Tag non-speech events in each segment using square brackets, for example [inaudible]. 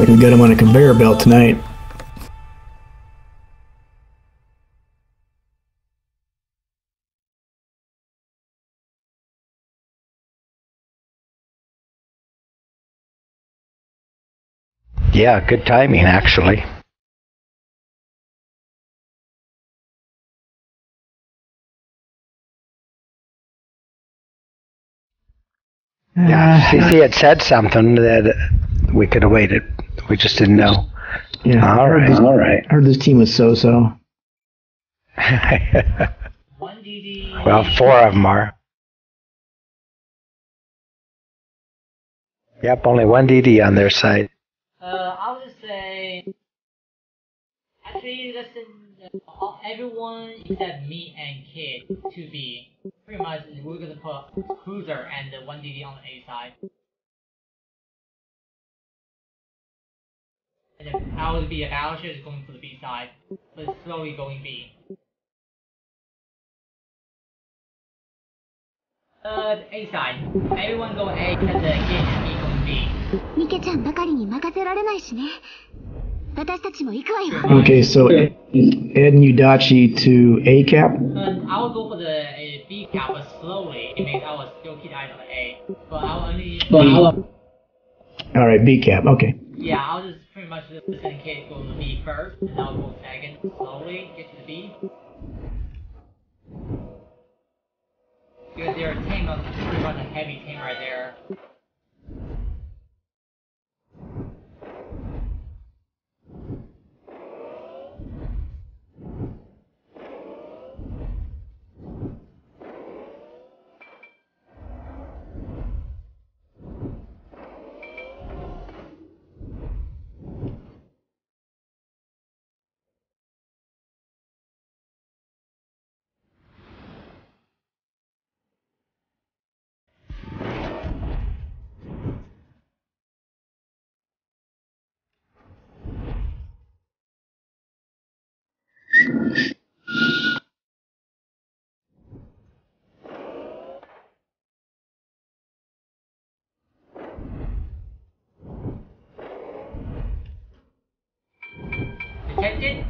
like can get him on a conveyor belt tonight. Yeah, good timing, actually. Yeah, CC had said something that we could have waited. We just didn't know. Yeah. All I heard right, this- all right. I heard this team was so-so. [laughs] Well, four of them are. Yep, only one DD on their side. Uh, I'll just say. Actually, listen. uh, Everyone except me and Kid to be pretty much we're gonna put Cruiser and the one DD on the A side. and then I would be Alistair is going for the B side, but slowly going B. Uh, A side. Everyone go A because the uh, B going B. so Ed, Ed Yudachi to A cap. Uh, I will go for the uh, B cap, but slowly. It means I will still keep eyes on A, but I will only. All right, B cap. Okay. Yeah, I'll just much just in case go to the B first, and I'll go second, slowly get to the B. Because a tank on pretty much a heavy tank right there. Captain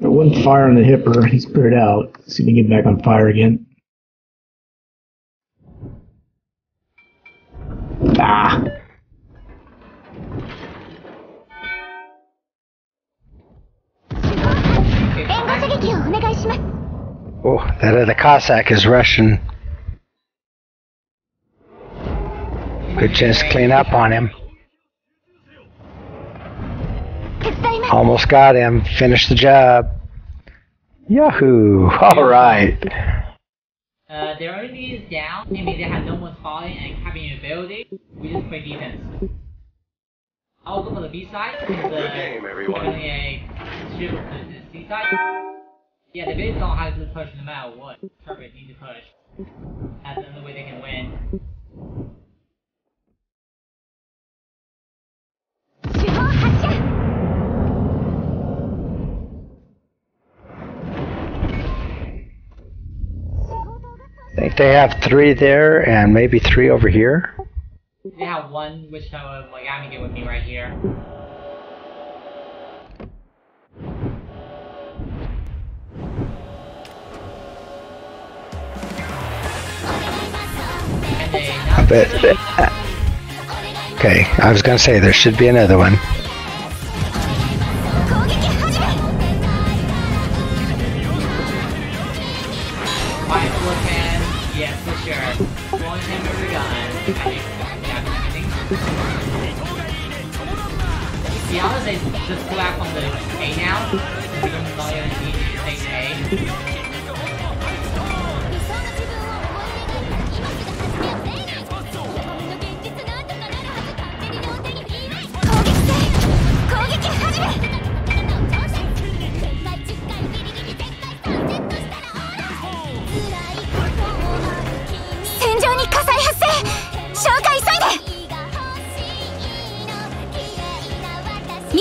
There wasn't fire on the hipper. He put it out. See if we can get back on fire again. Ah. Oh, that other Cossack is Russian. Good chance to clean up on him. Almost got him. Finished the job. Yahoo! All right. Uh, their only is down, meaning they have no one spotting and capping your ability. We just play defense. I'll go for the B side. Good game, everyone. A ship to the C side. Yeah, the base don't have to push no matter what. Perfect, need to push. That's the only way they can win. I think they have three there and maybe three over here. They have one which uh, Miami get with me right here. I bet. Okay, I was gonna say there should be another one. The others is just pull out from the A now.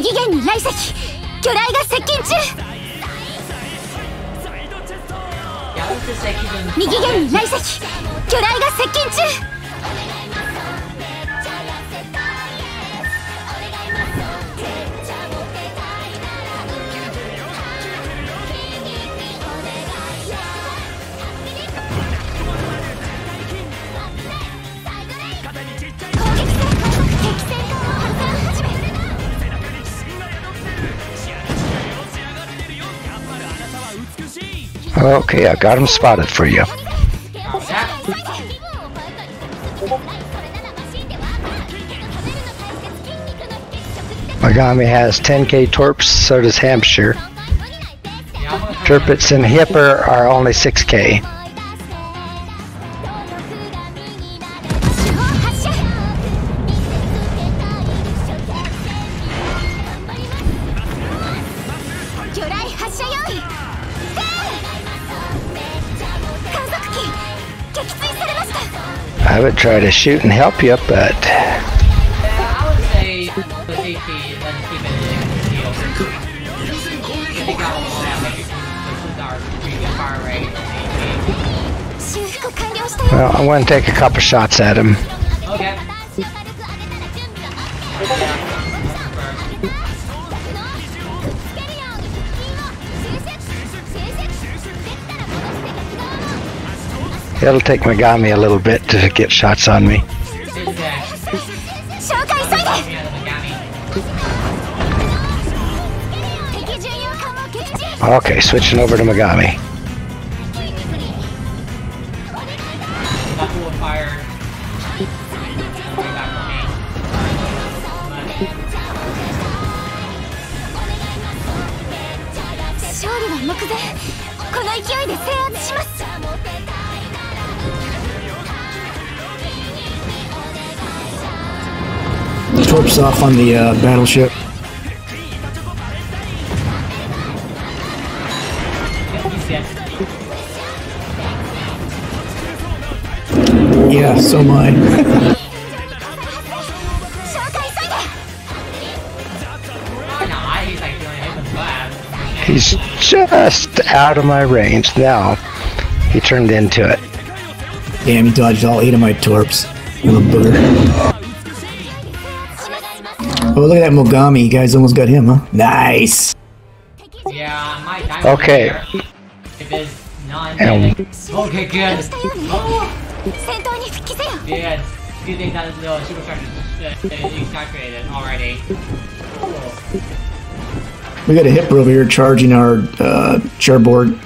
異次元に来石巨大が接近中。右元に来石巨大が接近中。Okay, I got him spotted for you. Mogami has 10k torps, so does Hampshire. Tirpitz and Hipper are only 6k. I would try to shoot and help you, but... Yeah, I would say the keep it in the. Well, I'm going to take a couple shots at him. It'll take Mogami a little bit to get shots on me. Okay, switching over to Mogami. torps off on the uh, battleship. Yeah, so mine. He's just out of my range now. He turned into it. Damn, he dodged all eight of my torps. Booger. Oh, look at that Mogami. You guys almost got him, huh? Nice. Yeah, my Okay. Um. Okay, good. Oh. Good. Good saturated already. We got a hipper over here charging our uh, chairboard.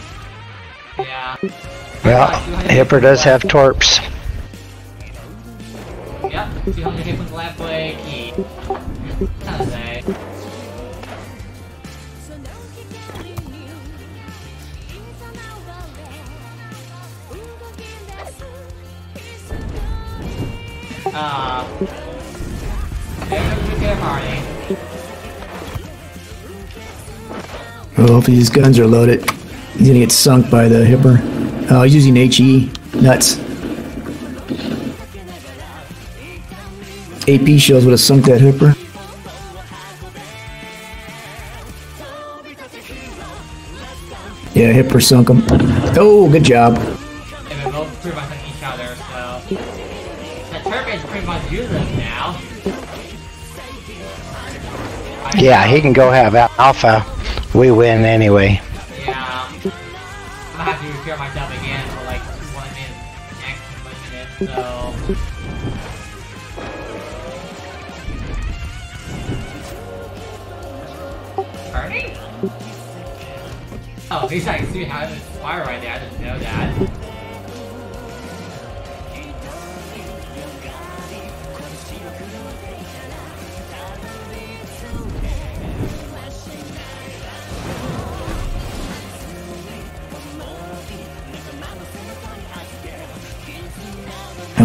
Yeah. Well, hipper does have torps. Yep, 200 hit with left leg. Oh, hopefully his guns are loaded. He's gonna get sunk by the hipper. Oh, he's using HE. Nuts. AP shells would have sunk that hipper. Yeah, hipper sunk him. Oh, good job. And they're both pretty much each other, so. The turret is pretty much useless now. Yeah, he can go have Alpha. We win anyway. Yeah. Um, I'm gonna have to repair myself again for like one minute, next minute, so. Burning? Oh, he's like, see how it's fire right there, I didn't know that.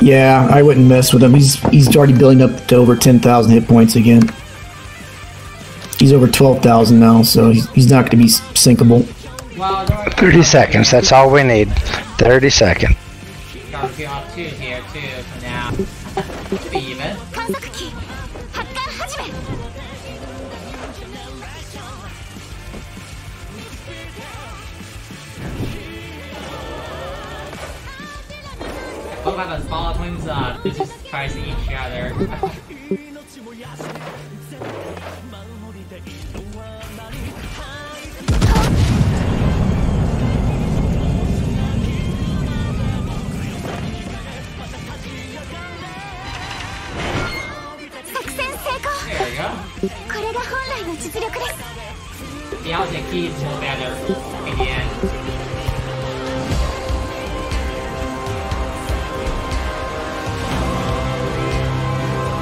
Yeah, I wouldn't mess with him. He's he's already building up to over ten thousand hit points again. He's over twelve thousand now, so he's, he's not going to be sinkable. Well, there are 30 seconds. That's all we need. 30 seconds. [laughs] about ball twins uh, just tries to eat each other. there we go. Yeah, I was a key tool better.